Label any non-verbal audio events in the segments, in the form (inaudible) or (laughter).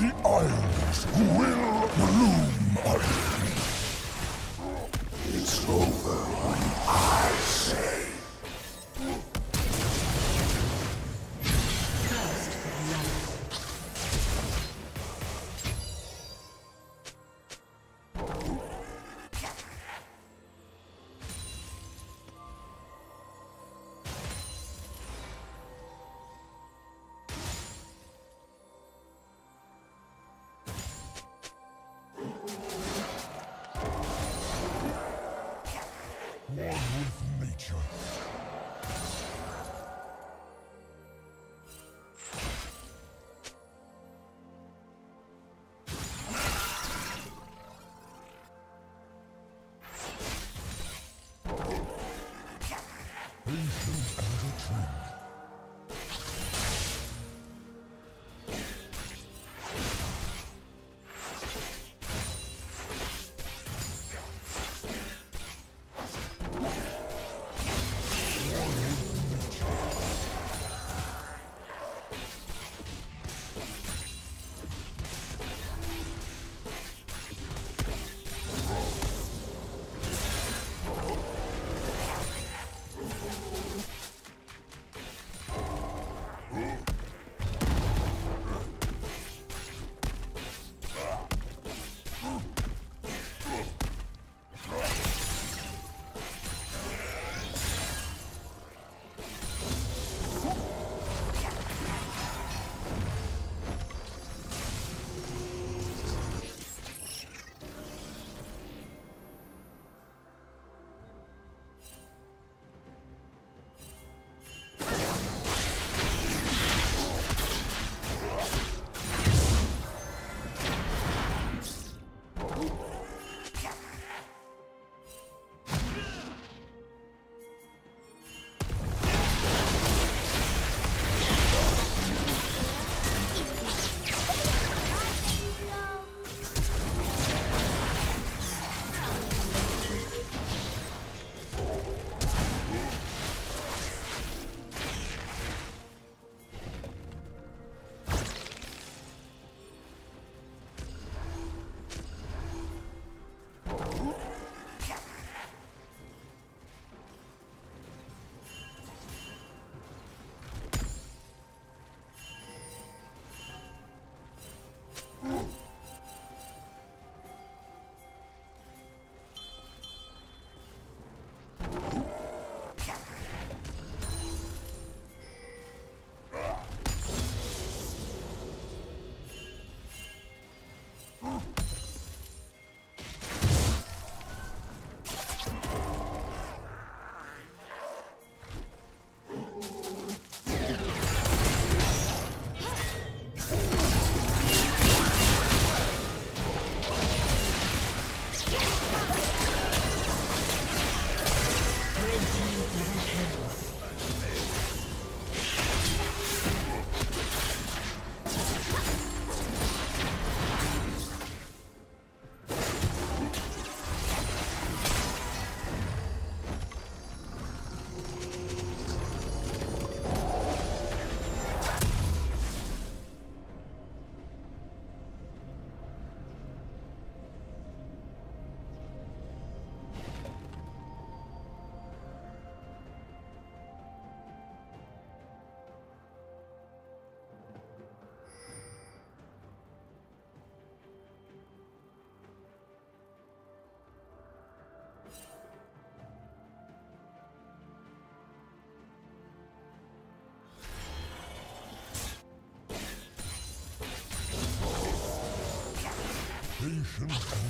The Isles will bloom again. It's over Patient (laughs)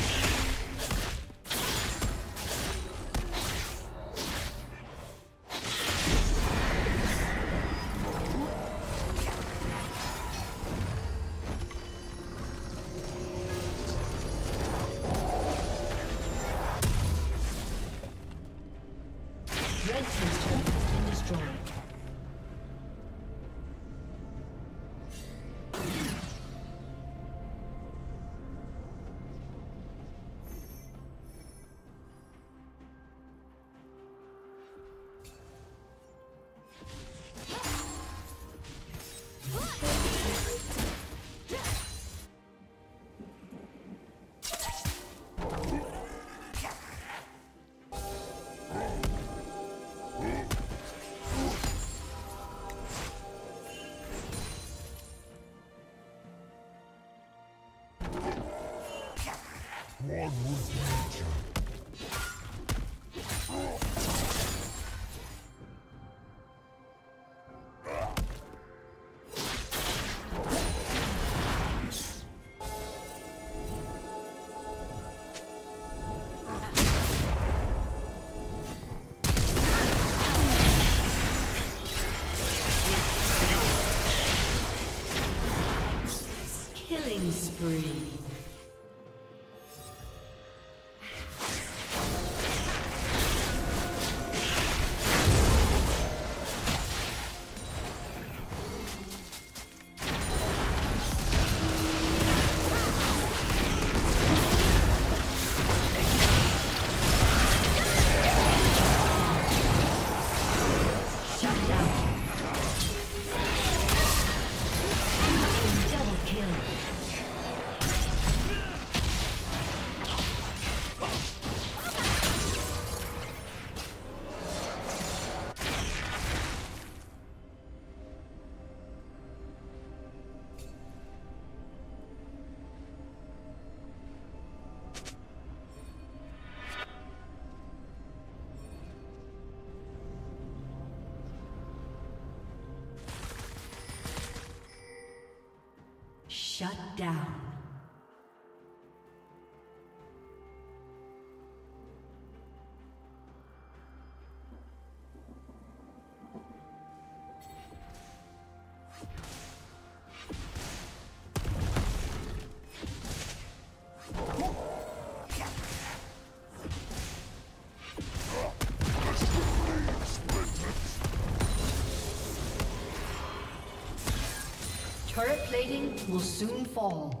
Shut down. Will soon fall.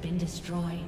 Been destroyed.